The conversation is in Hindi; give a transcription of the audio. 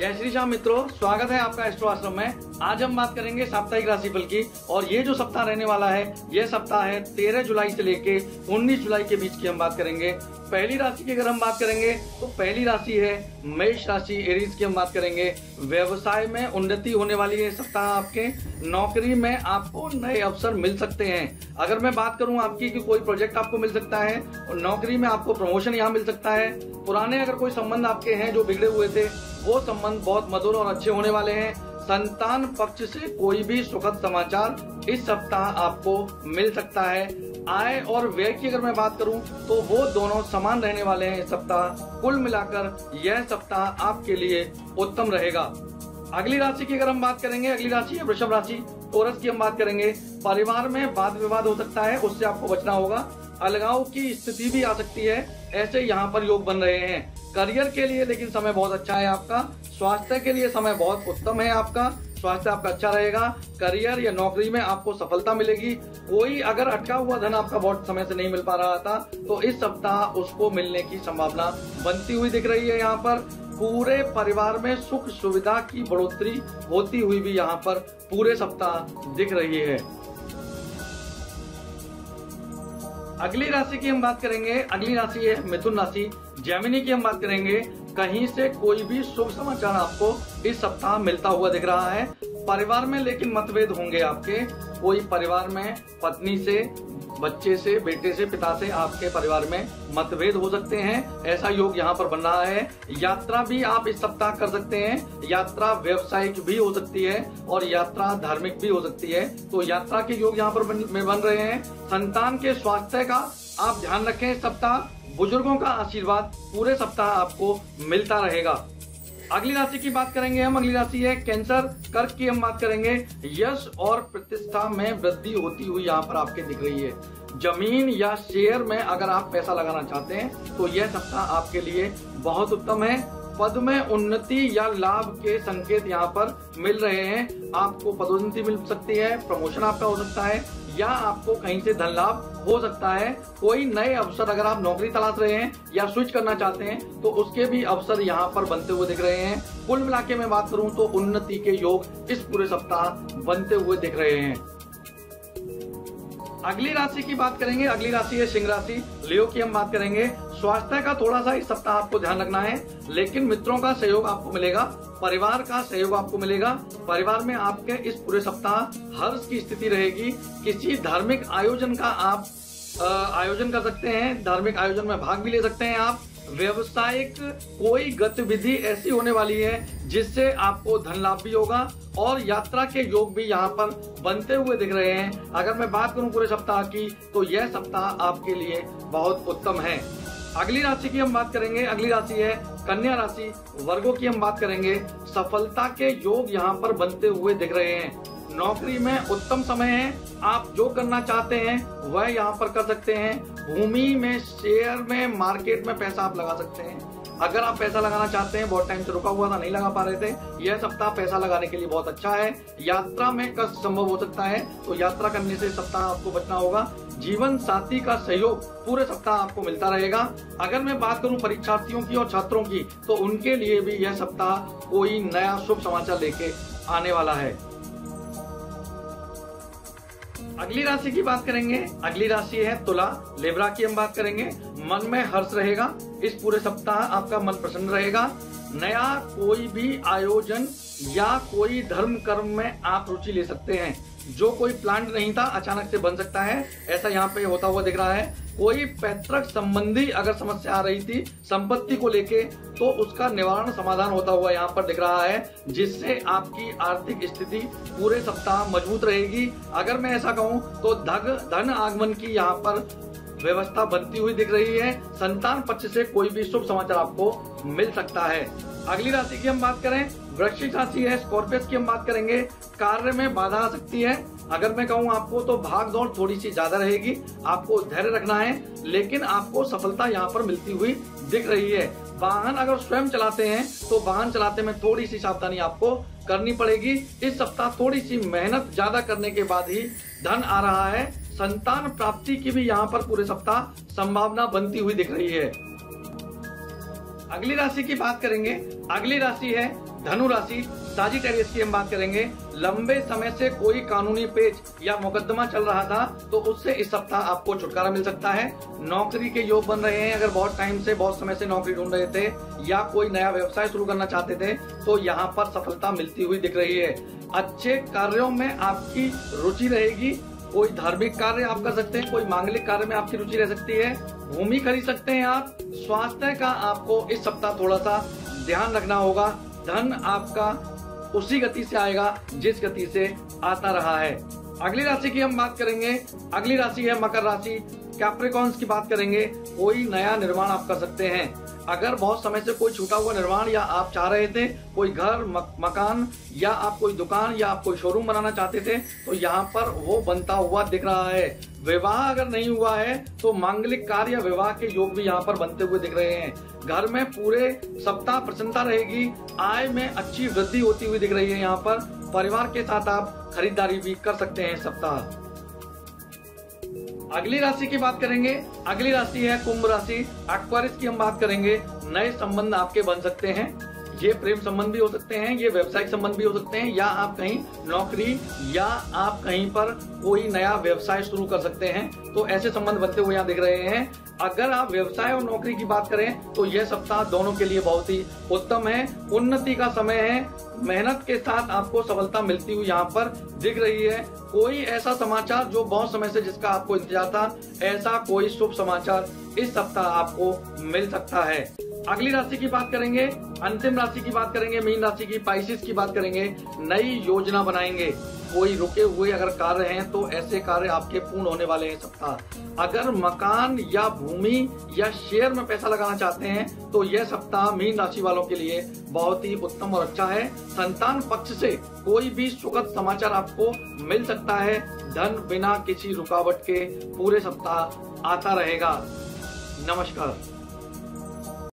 जय श्री श्याम मित्रों स्वागत है आपका एस्ट्रो आश्रम में। आज हम बात करेंगे साप्ताहिक राशिफल की, और ये जो सप्ताह रहने वाला है, ये सप्ताह है तेरह जुलाई से लेके उन्नीस जुलाई के बीच की हम बात करेंगे। पहली राशि की अगर हम बात करेंगे तो पहली राशि है मेष राशि, एरीज की हम बात करेंगे। व्यवसाय में उन्नति होने वाली है सप्ताह आपके, नौकरी में आपको नए अवसर मिल सकते हैं। अगर मैं बात करूँ आपकी कि कोई प्रोजेक्ट आपको मिल सकता है, और नौकरी में आपको प्रमोशन यहाँ मिल सकता है, पुराने अगर कोई संबंध आपके हैं जो बिगड़े हुए थे, वो संबंध बहुत मधुर और अच्छे होने वाले हैं। संतान पक्ष से कोई भी सुखद समाचार इस सप्ताह आपको मिल सकता है। आय और व्यय की अगर मैं बात करूँ तो वो दोनों समान रहने वाले हैं इस सप्ताह। कुल मिलाकर यह सप्ताह आपके लिए उत्तम रहेगा। अगली राशि की अगर हम बात करेंगे, अगली राशि है वृषभ राशि। टोरस की हम बात करेंगे। परिवार में वाद विवाद हो सकता है, उससे आपको बचना होगा। अलगाव की स्थिति भी आ सकती है, ऐसे यहाँ पर योग बन रहे हैं। करियर के लिए, लेकिन समय बहुत अच्छा है आपका। स्वास्थ्य के लिए समय बहुत उत्तम है आपका। स्वास्थ्य आपका अच्छा रहेगा। करियर या नौकरी में आपको सफलता मिलेगी। कोई अगर अटका हुआ धन आपका बहुत समय से नहीं मिल पा रहा था तो इस सप्ताह उसको मिलने की संभावना बनती हुई दिख रही है यहाँ पर। पूरे परिवार में सुख सुविधा की बढ़ोतरी होती हुई भी यहाँ पर पूरे सप्ताह दिख रही है। अगली राशि की हम बात करेंगे। अगली राशि है मिथुन राशि। जैमिनी की हम बात करेंगे कहीं से कोई भी शुभ समाचार आपको इस सप्ताह मिलता हुआ दिख रहा है। परिवार में लेकिन मतभेद होंगे आपके। कोई परिवार में पत्नी से बच्चे से बेटे से पिता से आपके परिवार में मतभेद हो सकते हैं। ऐसा योग यहाँ पर बन रहा है। यात्रा भी आप इस सप्ताह कर सकते हैं। यात्रा व्यवसायिक भी हो सकती है और यात्रा धार्मिक भी हो सकती है। तो यात्रा के योग यहाँ पर बन, में बन रहे हैं। संतान के स्वास्थ्य का आप ध्यान रखें, सप्ताह बुज़ुर्गों का आशीर्वाद पूरे सप्ताह आपको मिलता रहेगा। अगली राशि की बात करेंगे हम। अगली राशि है कैंसर, कर्क की हम बात करेंगे। यश और प्रतिष्ठा में वृद्धि होती हुई यहाँ पर आपके दिख रही है। ज़मीन या शेयर में अगर आप पैसा लगाना चाहते हैं तो यह सप्ताह आपके लिए बहुत उत्तम है। पद में उन्नति या लाभ के संकेत यहाँ पर मिल रहे हैं। आपको पदोन्नति मिल सकती है, प्रमोशन आपका हो सकता है। या आपको कहीं से धन लाभ हो सकता है, कोई नए अवसर अगर आप नौकरी तलाश रहे हैं या स्विच करना चाहते हैं तो उसके भी अवसर यहाँ पर बनते हुए दिख रहे हैं। कुल मिला के मैं बात करूँ तो उन्नति के योग इस पूरे सप्ताह बनते हुए दिख रहे हैं। अगली राशि की बात करेंगे, अगली राशि है सिंह राशि। लियो की हम बात करेंगे। स्वास्थ्य का थोड़ा सा इस सप्ताह आपको ध्यान रखना है, लेकिन मित्रों का सहयोग आपको मिलेगा। परिवार का सहयोग आपको मिलेगा। परिवार में आपके इस पूरे सप्ताह हर्ष की स्थिति रहेगी। किसी धार्मिक आयोजन का आप आयोजन कर सकते हैं। धार्मिक आयोजन में भाग भी ले सकते हैं आप। व्यवसायिक कोई गतिविधि ऐसी होने वाली है जिससे आपको धन लाभ भी होगा और यात्रा के योग भी यहाँ पर बनते हुए दिख रहे हैं। अगर मैं बात करूँ पूरे सप्ताह की तो यह सप्ताह आपके लिए बहुत उत्तम है। अगली राशि की हम बात करेंगे, अगली राशि है कन्या राशि। वर्गों की हम बात करेंगे, सफलता के योग यहाँ पर बनते हुए दिख रहे हैं। नौकरी में उत्तम समय है, आप जो करना चाहते हैं, वह यहाँ पर कर सकते हैं। भूमि में, शेयर में, मार्केट में पैसा आप लगा सकते हैं। अगर आप पैसा लगाना चाहते हैं, बहुत टाइम से रुका हुआ था, नहीं लगा पा रहे थे, यह सप्ताह पैसा लगाने के लिए बहुत अच्छा है। यात्रा में कष्ट संभव हो सकता है तो यात्रा करने से सप्ताह आपको बचना होगा। जीवन साथी का सहयोग पूरे सप्ताह आपको मिलता रहेगा। अगर मैं बात करूँ परीक्षार्थियों की और छात्रों की तो उनके लिए भी यह सप्ताह कोई नया शुभ समाचार लेके आने वाला है। अगली राशि की बात करेंगे। अगली राशि है तुला। लेबरा की हम बात करेंगे। मन में हर्ष रहेगा। इस पूरे सप्ताह आपका मन प्रसन्न रहेगा। नया कोई भी आयोजन या कोई धर्म कर्म में आप रुचि ले सकते हैं। जो कोई प्लांट नहीं था, अचानक से बन सकता है। ऐसा यहाँ पे होता हुआ दिख रहा है। कोई पैतृक संबंधी अगर समस्या आ रही थी, संपत्ति को लेके तो उसका निवारण समाधान होता हुआ यहाँ पर दिख रहा है, जिससे आपकी आर्थिक स्थिति पूरे सप्ताह मज़बूत रहेगी। अगर मैं ऐसा कहूँ तो धग, धन आगमन की यहाँ पर व्यवस्था बनती हुई दिख रही है। संतान पक्ष से कोई भी शुभ समाचार आपको मिल सकता है। अगली राशि की हम बात करें, वृश्चिक राशि है स्कॉर्पियस की हम बात करेंगे। कार्य में बाधा आ सकती है। अगर मैं कहूँ आपको तो भाग दौड़ थोड़ी सी ज़्यादा रहेगी, आपको धैर्य रखना है, लेकिन आपको सफलता यहाँ पर मिलती हुई दिख रही है। वाहन अगर स्वयं चलाते हैं तो वाहन चलाते में थोड़ी सी सावधानी आपको करनी पड़ेगी। इस सप्ताह थोड़ी सी मेहनत ज़्यादा करने के बाद ही धन आ रहा है। संतान प्राप्ति की भी यहाँ पर पूरे सप्ताह संभावना बनती हुई दिख रही है। अगली राशि की बात करेंगे। अगली राशि है धनु राशि। साजिटेरियस की हम बात करेंगे। लंबे समय से कोई कानूनी पेच या मुकदमा चल रहा था तो उससे इस सप्ताह आपको छुटकारा मिल सकता है। नौकरी के योग बन रहे हैं। अगर बहुत टाइम से, बहुत समय से नौकरी ढूंढ रहे थे या कोई नया व्यवसाय शुरू करना चाहते थे तो यहाँ पर सफलता मिलती हुई दिख रही है। अच्छे कार्यों में आपकी रुचि रहेगी। कोई धार्मिक कार्य आप कर सकते हैं, कोई मांगलिक कार्य में आपकी रुचि रह सकती है। भूमि खरीद सकते हैं आप। स्वास्थ्य का आपको इस सप्ताह थोड़ा सा ध्यान रखना होगा। धन आपका उसी गति से आएगा, जिस गति से आता रहा है। अगली राशि की हम बात करेंगे। अगली राशि है मकर राशि। कैप्रिकॉन्स की बात करेंगे। कोई नया निर्माण आप कर सकते हैं। अगर बहुत समय से कोई छूटा हुआ निर्माण या आप चाह रहे थे कोई घर मक, मकान या आप कोई दुकान या आप कोई शोरूम बनाना चाहते थे तो यहाँ पर वो बनता हुआ दिख रहा है। विवाह अगर नहीं हुआ है तो मांगलिक कार्य विवाह के योग भी यहाँ पर बनते हुए दिख रहे हैं। घर में पूरे सप्ताह प्रसन्नता रहेगी आय में अच्छी वृद्धि होती हुई दिख रही है यहाँ पर। परिवार के साथ आप खरीदारी भी कर सकते हैं सप्ताह। अगली राशि की बात करेंगे। अगली राशि है कुंभ राशि। एक्वारिस की हम बात करेंगे। नए संबंध आपके बन सकते हैं। ये प्रेम संबंध भी हो सकते हैं, ये व्यवसायिक संबंध भी हो सकते हैं, या आप कहीं नौकरी, या आप कहीं पर कोई नया व्यवसाय शुरू कर सकते हैं। तो ऐसे संबंध बनते हुए यहाँ दिख रहे हैं। अगर आप व्यवसाय और नौकरी की बात करें तो यह सप्ताह दोनों के लिए बहुत ही उत्तम है। उन्नति का समय है। मेहनत के साथ आपको सफलता मिलती हुई यहाँ पर दिख रही है। कोई ऐसा समाचार जो बहुत समय से जिसका आपको इंतज़ार था, ऐसा कोई शुभ समाचार इस सप्ताह आपको मिल सकता है। अगली राशि की बात करेंगे, अंतिम राशि की बात करेंगे, मीन राशि की पाइसिस की बात करेंगे, नई योजना बनाएँगे। कोई रुके हुए अगर कार्य हैं तो ऐसे कार्य आपके पूर्ण होने वाले हैं सप्ताह। अगर मकान या भूमि या शेयर में पैसा लगाना चाहते हैं तो यह सप्ताह मीन राशि वालों के लिए बहुत ही उत्तम और अच्छा है। संतान पक्ष से कोई भी सुखद समाचार आपको मिल सकता है। धन बिना किसी रुकावट के पूरे सप्ताह आता रहेगा। नमस्कार।